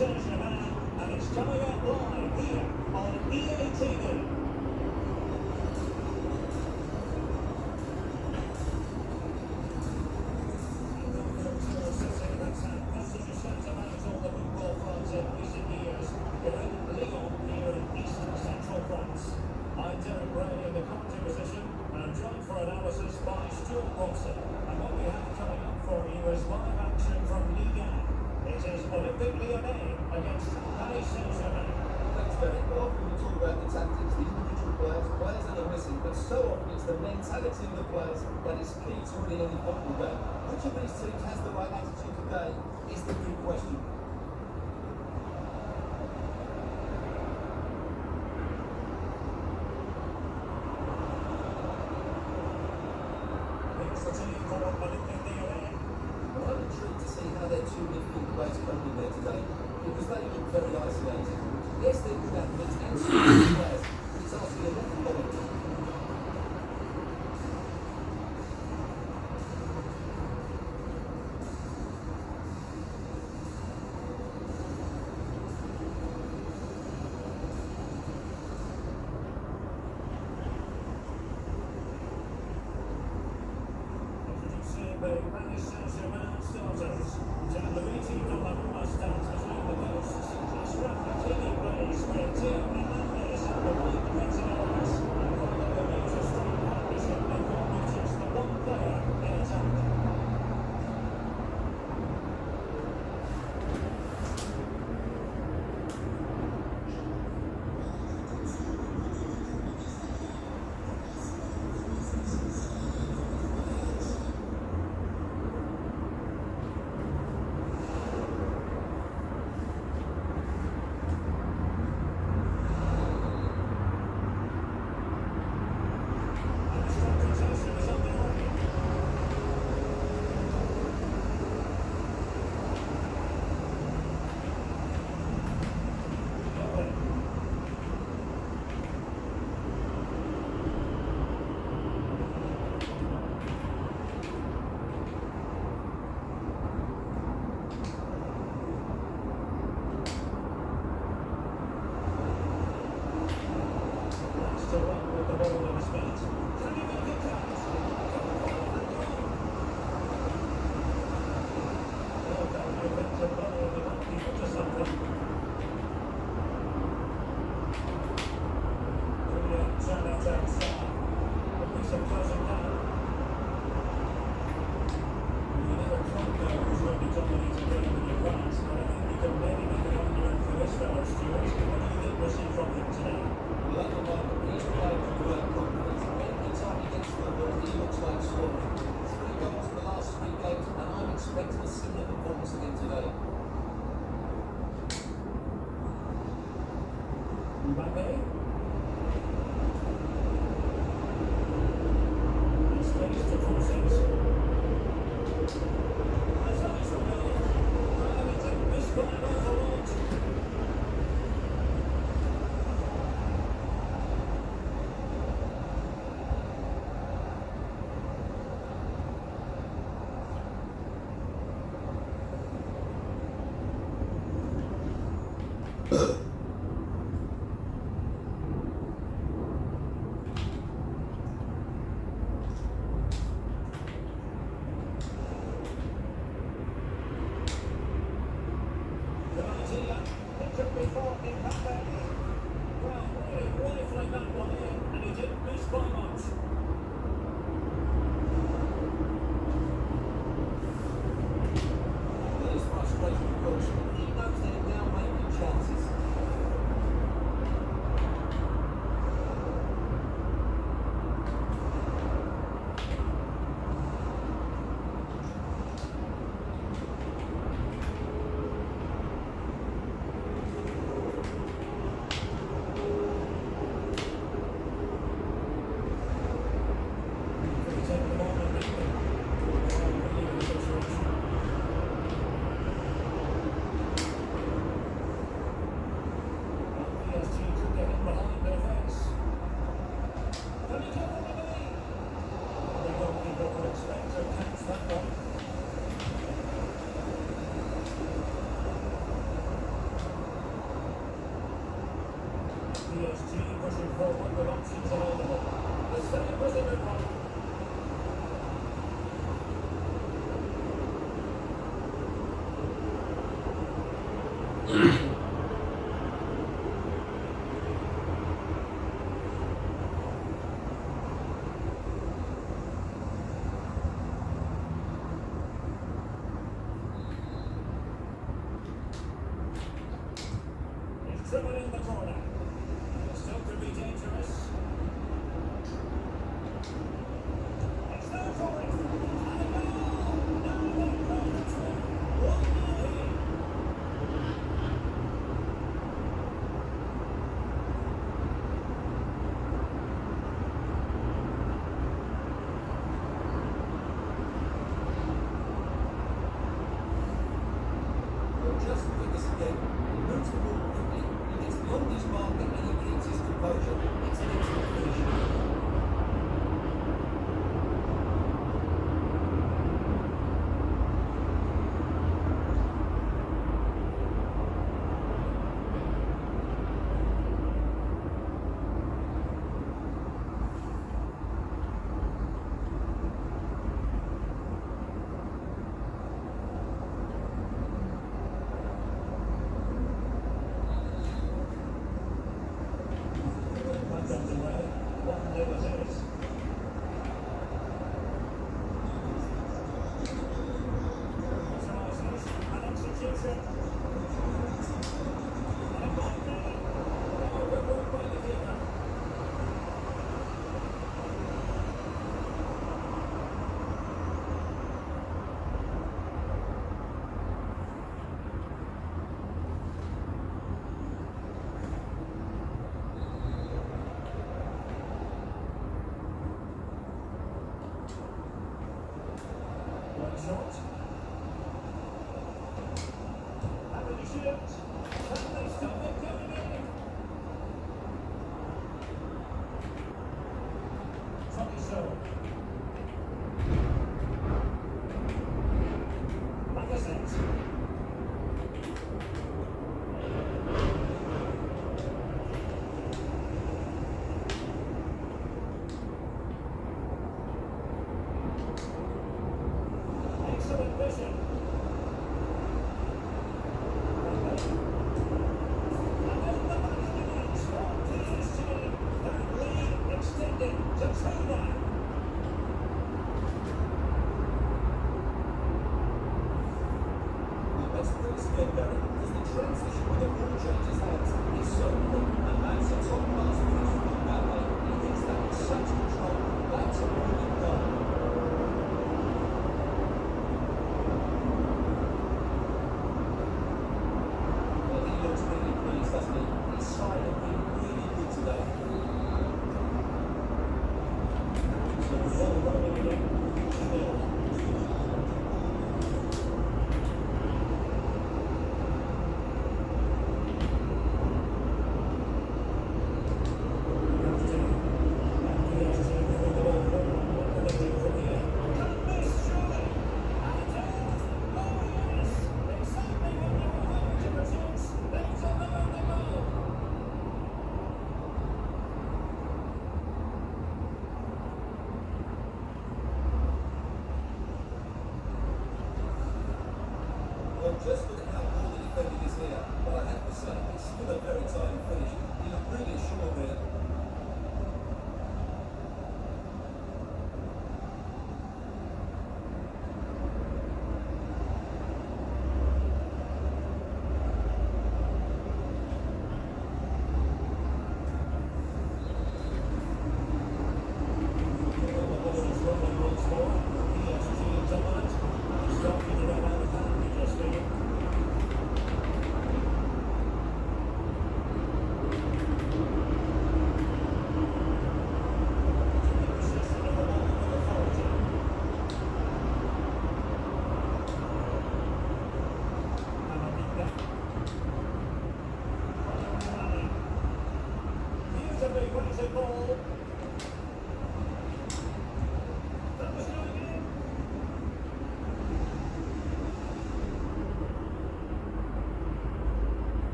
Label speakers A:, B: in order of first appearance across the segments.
A: Sasha and
B: it's coming up live here on EA TV.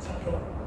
B: The tackle.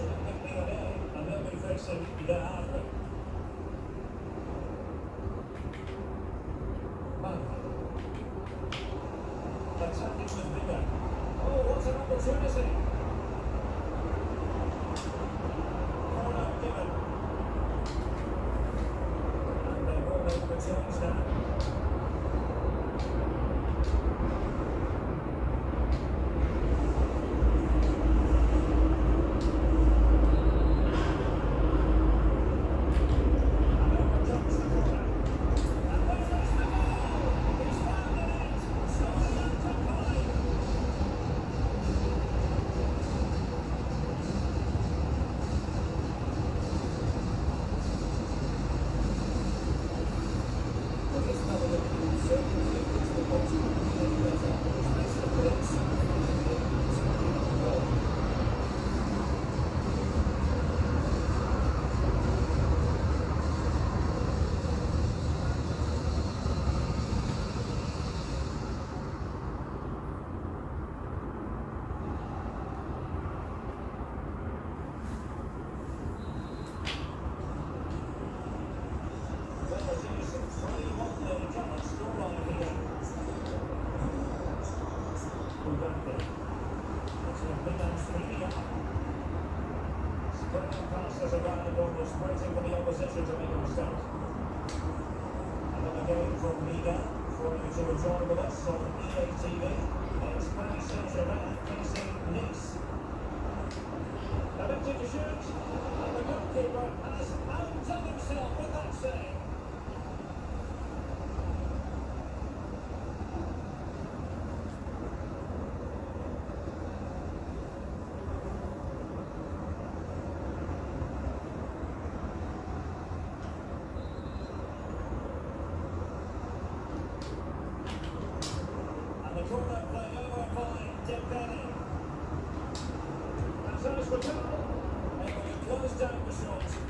B: السلام الدولي أمام الفيصل إلى آخر the penalty, and he close down the short.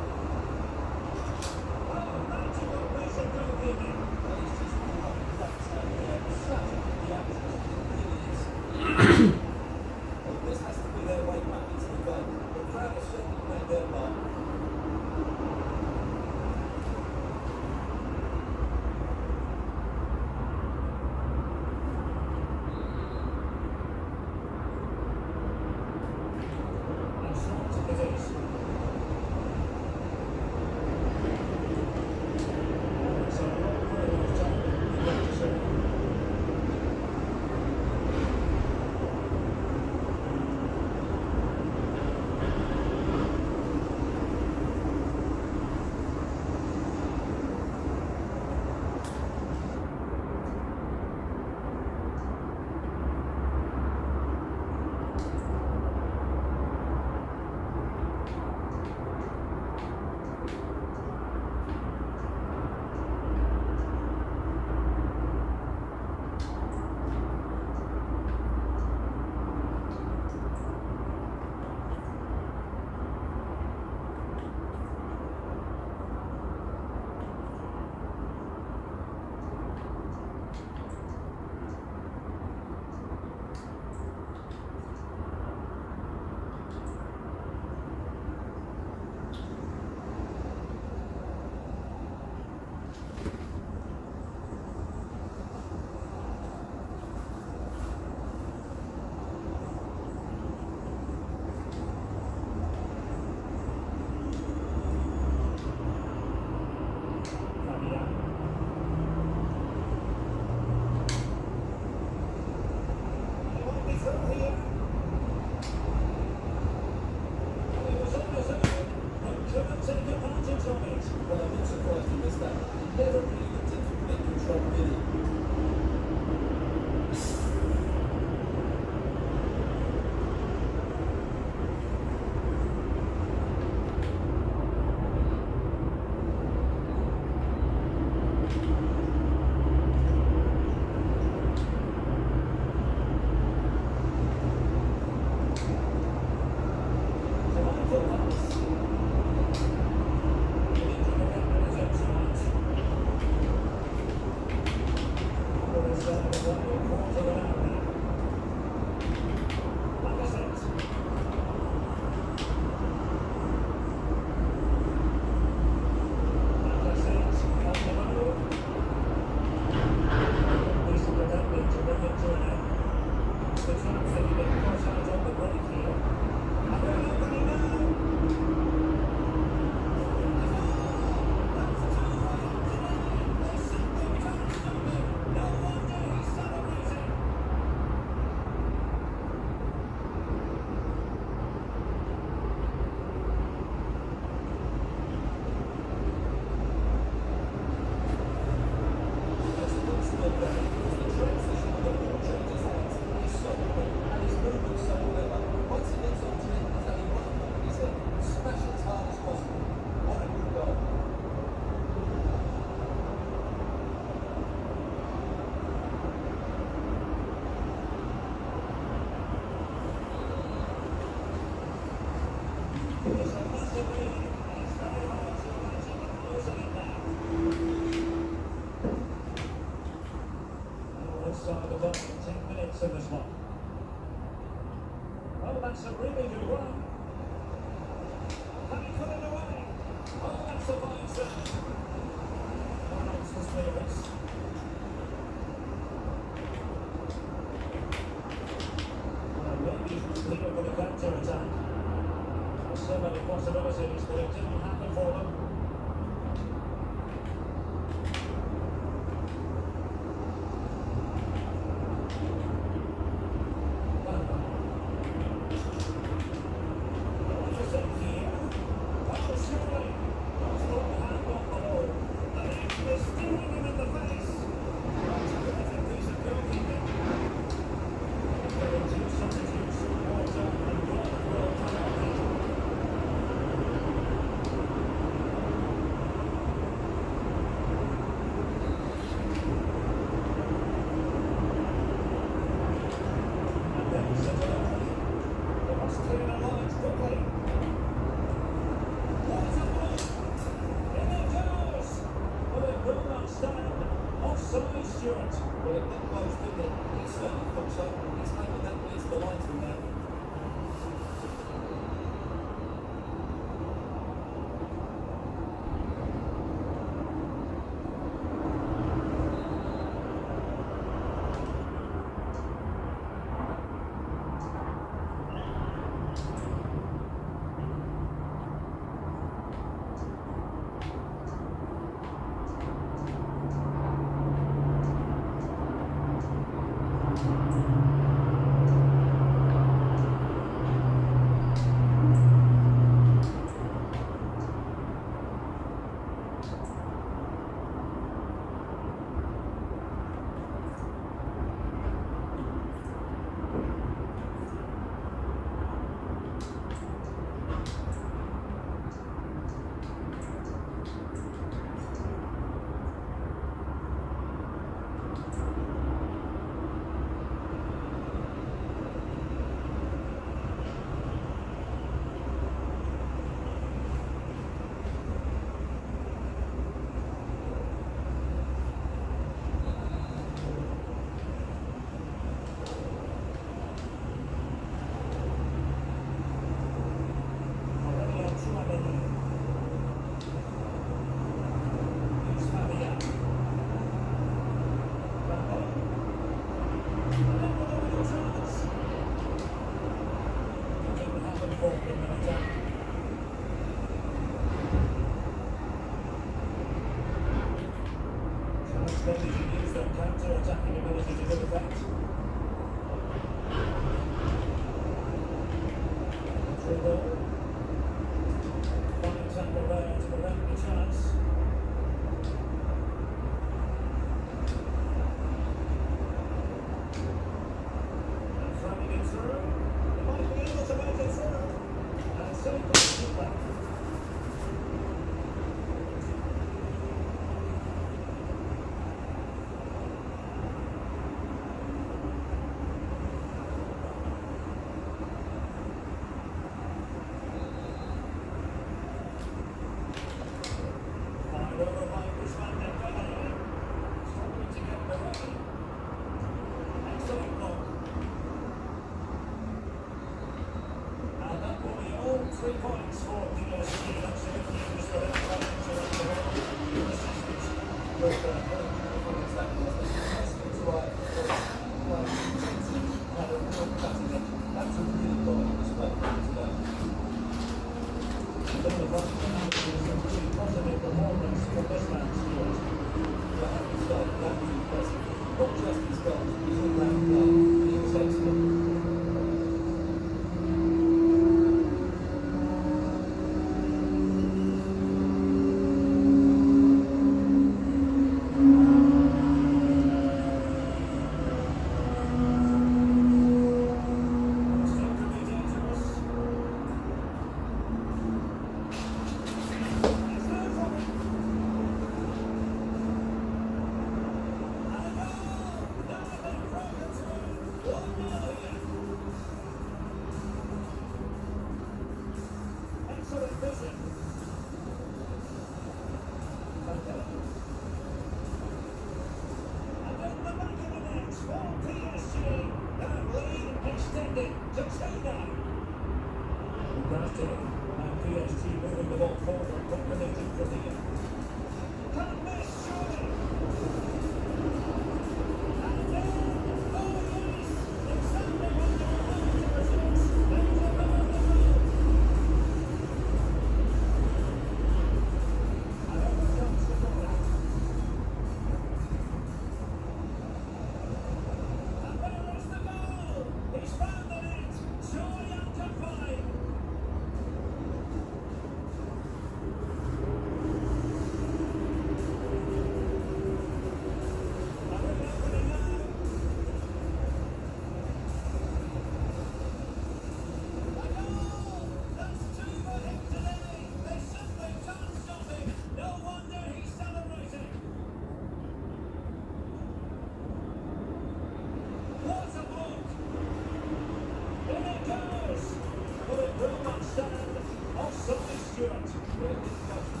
B: Yes.